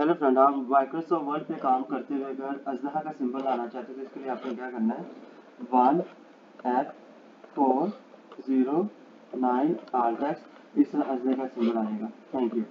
Hello friend, आप Microsoft Word पे काम करते हुए अगर अजहा का सिंबल लाना चाहते हो तो इसके लिए आपको क्या करना है? One F four zero nine alt X इस तरह अजहा का सिंबल आएगा। Thank you